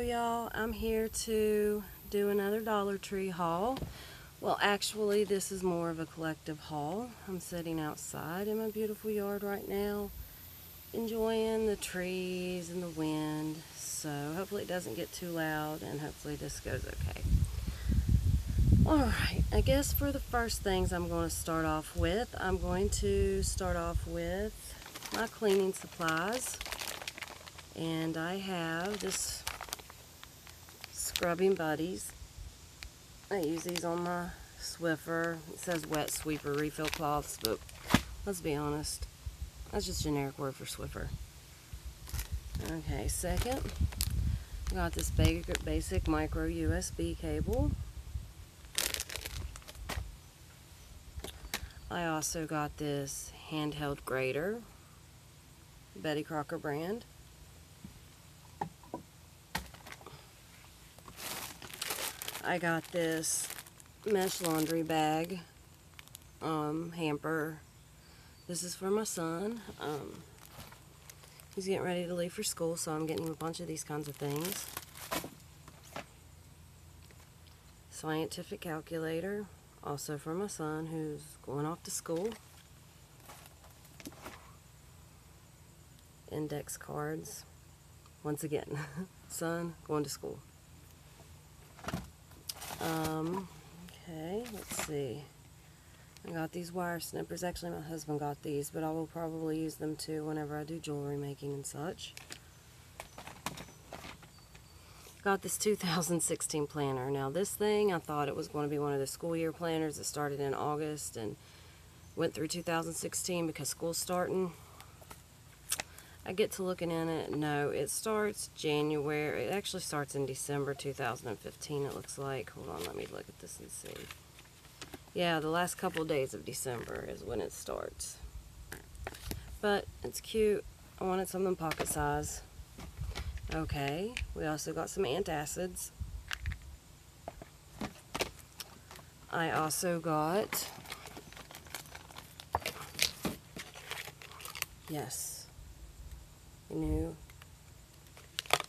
y'all, I'm here to do another Dollar Tree haul. Well, actually, this is more of a collective haul. I'm sitting outside in my beautiful yard right now, enjoying the trees and the wind. So hopefully it doesn't get too loud and hopefully this goes okay. Alright, I guess for the first things I'm going to start off with, I'm going to start off with my cleaning supplies. And I have this Scrubbing Buddies. I use these on my Swiffer. It says wet sweeper refill cloths, but let's be honest. That's just generic word for Swiffer. Okay, second, I got this basic micro USB cable. I also got this handheld grater, Betty Crocker brand. I got this mesh laundry bag um, hamper. This is for my son. Um, he's getting ready to leave for school, so I'm getting him a bunch of these kinds of things. Scientific calculator, also for my son who's going off to school. Index cards, once again, son going to school. Um, okay, let's see. I got these wire snippers. Actually, my husband got these, but I will probably use them too whenever I do jewelry making and such. Got this 2016 planner. Now, this thing, I thought it was going to be one of the school year planners that started in August and went through 2016 because school's starting. I get to looking in it. No, it starts January. It actually starts in December 2015, it looks like. Hold on, let me look at this and see. Yeah, the last couple days of December is when it starts. But it's cute. I wanted something pocket size. Okay, we also got some antacids. I also got, yes, new. I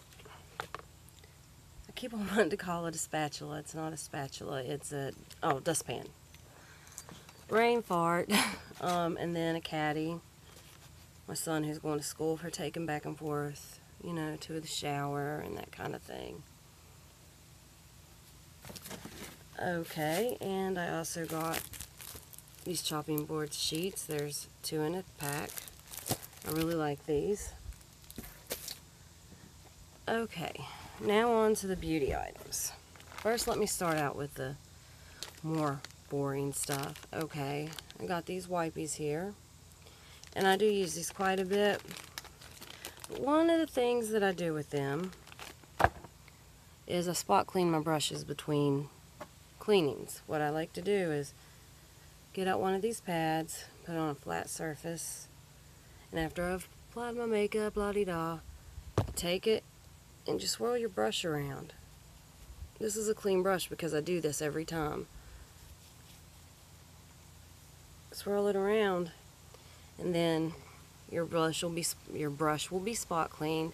keep on wanting to call it a spatula. It's not a spatula. It's a, oh, dustpan. Rain fart. um, and then a caddy. My son who's going to school for taking back and forth, you know, to the shower and that kind of thing. Okay, and I also got these chopping board sheets. There's two in a pack. I really like these. Okay, now on to the beauty items. First, let me start out with the more boring stuff. Okay, I got these wipies here. And I do use these quite a bit. But one of the things that I do with them is I spot clean my brushes between cleanings. What I like to do is get out one of these pads, put it on a flat surface, and after I've applied my makeup, la-di-da, take it and just swirl your brush around. This is a clean brush because I do this every time. Swirl it around and then your brush will be your brush will be spot cleaned.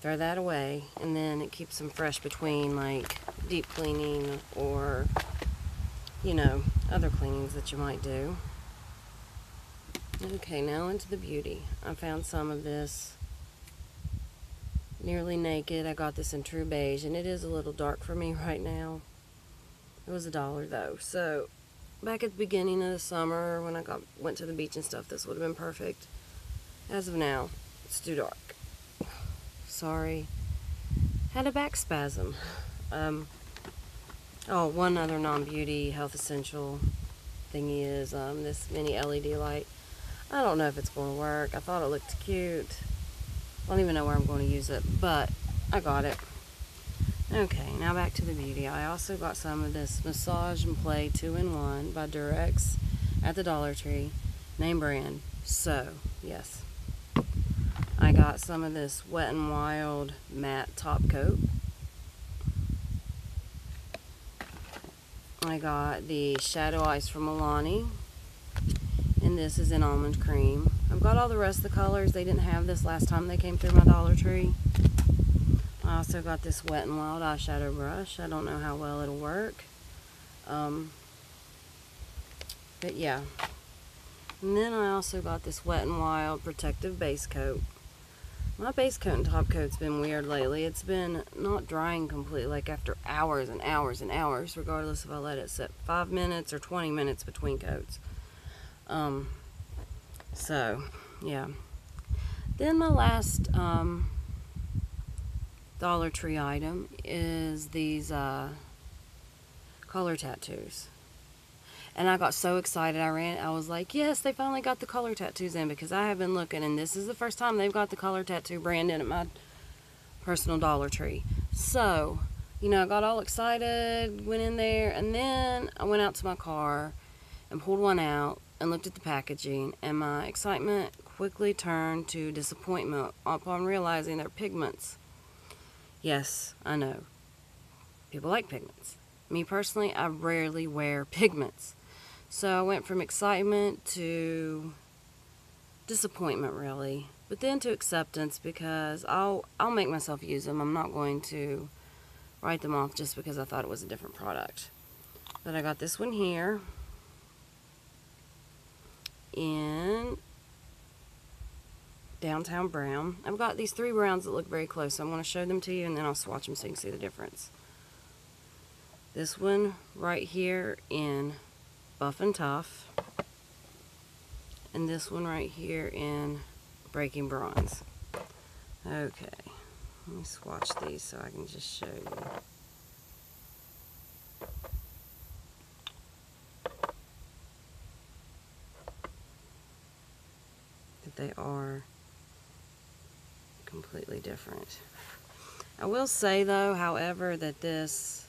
Throw that away and then it keeps them fresh between like deep cleaning or you know, other cleanings that you might do. Okay, now into the beauty. I found some of this Nearly Naked. I got this in True Beige, and it is a little dark for me right now. It was a dollar, though. So, back at the beginning of the summer, when I got went to the beach and stuff, this would have been perfect. As of now, it's too dark. Sorry. Had a back spasm. Um, oh, one other non-beauty health essential thingy is um, this mini LED light. I don't know if it's going to work. I thought it looked cute. I don't even know where I'm going to use it, but I got it. Okay, now back to the beauty. I also got some of this Massage and Play 2-in-1 by Durex at the Dollar Tree. Name brand. So, yes. I got some of this Wet n Wild matte top coat. I got the Shadow Ice from Milani. And this is in almond cream. I've got all the rest of the colors. They didn't have this last time they came through my Dollar Tree. I also got this Wet n Wild eyeshadow brush. I don't know how well it'll work. Um, but yeah. And then I also got this Wet n Wild protective base coat. My base coat and top coat's been weird lately. It's been not drying completely, like after hours and hours and hours, regardless if I let it sit five minutes or 20 minutes between coats. Um, so, yeah. Then my last um, Dollar Tree item is these uh, color tattoos. And I got so excited. I ran. I was like, "Yes, they finally got the color tattoos in because I have been looking, and this is the first time they've got the color tattoo brand in at my personal Dollar Tree." So, you know, I got all excited, went in there, and then I went out to my car and pulled one out and looked at the packaging, and my excitement quickly turned to disappointment upon realizing they're pigments. Yes, I know. People like pigments. Me personally, I rarely wear pigments. So I went from excitement to disappointment, really, but then to acceptance because I'll I'll make myself use them. I'm not going to write them off just because I thought it was a different product. But I got this one here in downtown brown. I've got these three browns that look very close. So I'm going to show them to you and then I'll swatch them so you can see the difference. This one right here in Buff and Tough. And this one right here in Breaking Bronze. Okay, let me swatch these so I can just show you. They are completely different. I will say though, however, that this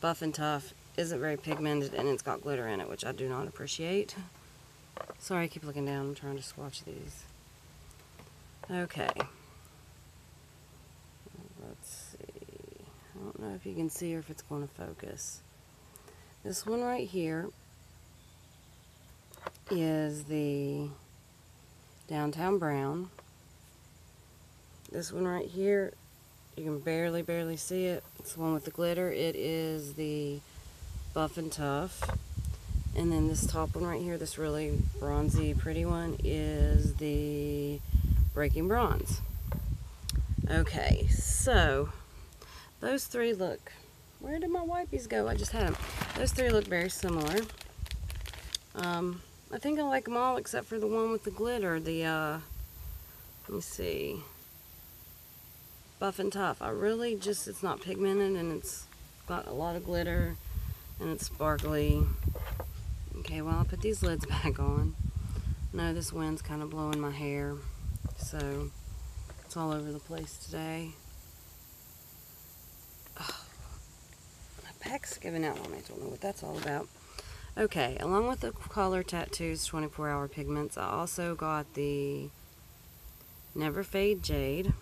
Buff and Tough isn't very pigmented and it's got glitter in it, which I do not appreciate. Sorry, I keep looking down. I'm trying to swatch these. Okay. Let's see. I don't know if you can see or if it's going to focus. This one right here is the Downtown Brown. This one right here, you can barely, barely see it. It's the one with the glitter. It is the Buff and Tough. And then this top one right here, this really bronzy, pretty one, is the Breaking Bronze. Okay, so those three look, where did my wipies go? I just had them. Those three look very similar. Um, I think I like them all except for the one with the glitter. The, uh, let me see. Buff and Tough. I really just, it's not pigmented and it's got a lot of glitter and it's sparkly. Okay, well, I'll put these lids back on. No, this wind's kind of blowing my hair, so it's all over the place today. Oh, my back's giving out on me. I don't know what that's all about. Okay, along with the color tattoos 24 hour pigments, I also got the Never Fade Jade.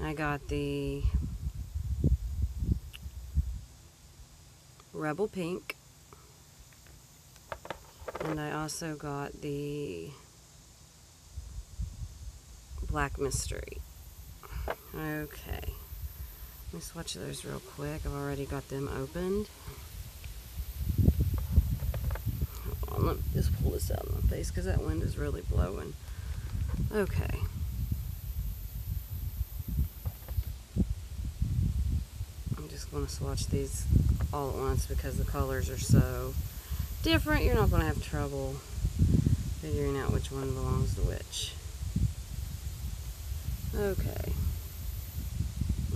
I got the Rebel Pink. And I also got the Black Mystery. Okay. Let me swatch those real quick. I've already got them opened. Hold on, let me just pull this out of my face because that wind is really blowing. Okay. I'm just going to swatch these all at once because the colors are so different, you're not going to have trouble figuring out which one belongs to which. Okay.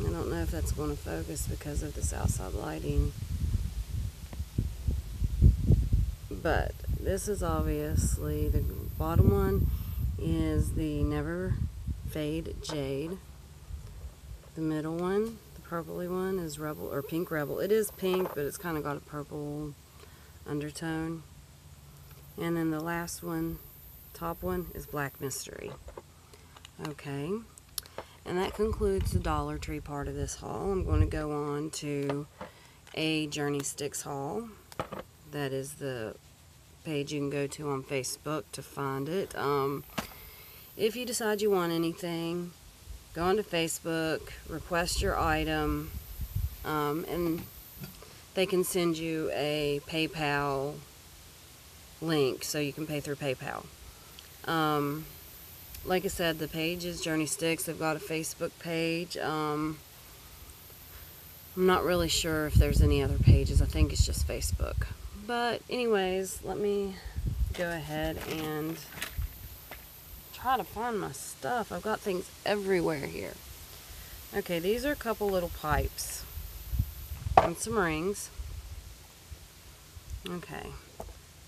I don't know if that's going to focus because of this outside lighting. But this is obviously the bottom one is the Never Fade Jade. The middle one, the purpley one, is Rebel or Pink Rebel. It is pink, but it's kind of got a purple undertone. And then the last one, top one, is Black Mystery. Okay. And that concludes the Dollar Tree part of this haul. I'm going to go on to a Journey Sticks haul. That is the page you can go to on Facebook to find it. Um, if you decide you want anything, go onto Facebook, request your item, um, and they can send you a PayPal link so you can pay through PayPal. Um, like I said, the page is Journey Sticks. They've got a Facebook page. Um, I'm not really sure if there's any other pages. I think it's just Facebook. But anyways, let me go ahead and try to find my stuff. I've got things everywhere here. Okay, these are a couple little pipes and some rings. Okay,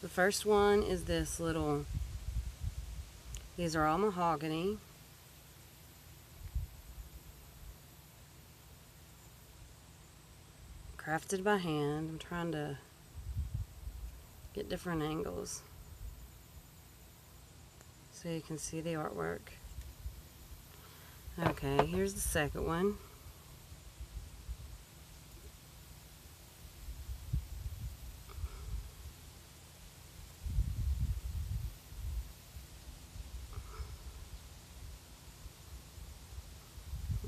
the first one is this little, these are all mahogany. Crafted by hand. I'm trying to different angles so you can see the artwork. Okay, here's the second one.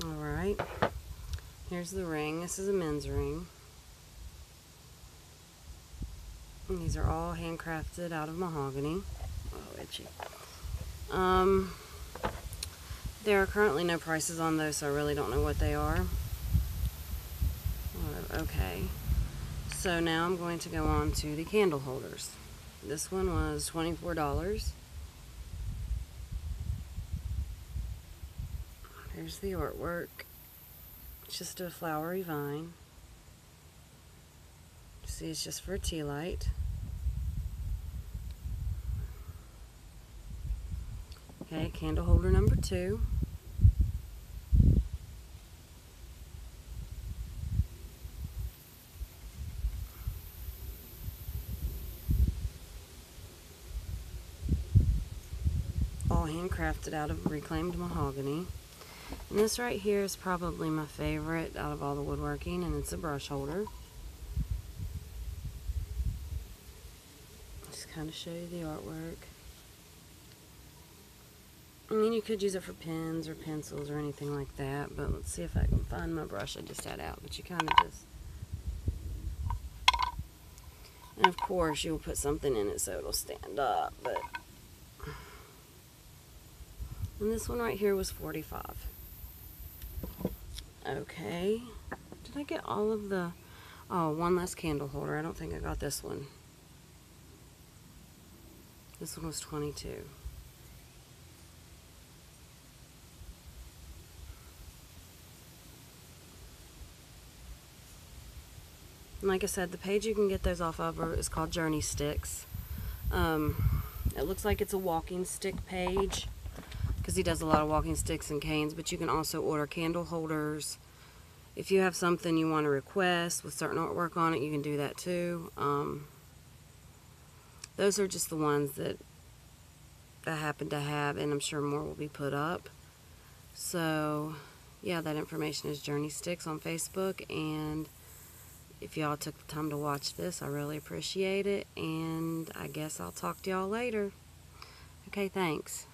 Alright, here's the ring. This is a men's ring. And these are all handcrafted out of mahogany. Oh, itchy. Um, there are currently no prices on those, so I really don't know what they are. Uh, okay, so now I'm going to go on to the candle holders. This one was $24. Here's the artwork. It's just a flowery vine. See, it's just for a tea light. Okay, candle holder number two. All handcrafted out of reclaimed mahogany. And this right here is probably my favorite out of all the woodworking, and it's a brush holder. Just kind of show you the artwork. I mean, you could use it for pens or pencils or anything like that, but let's see if I can find my brush I just had out. But you kind of just... And of course, you'll put something in it so it'll stand up, but... And this one right here was 45 Okay. Did I get all of the... Oh, one less candle holder. I don't think I got this one. This one was 22 And like I said, the page you can get those off of is called Journey Sticks. Um, it looks like it's a walking stick page because he does a lot of walking sticks and canes, but you can also order candle holders. If you have something you want to request with certain artwork on it, you can do that too. Um, those are just the ones that I happen to have, and I'm sure more will be put up. So, yeah, that information is Journey Sticks on Facebook, and if y'all took the time to watch this, I really appreciate it. And I guess I'll talk to y'all later. Okay, thanks.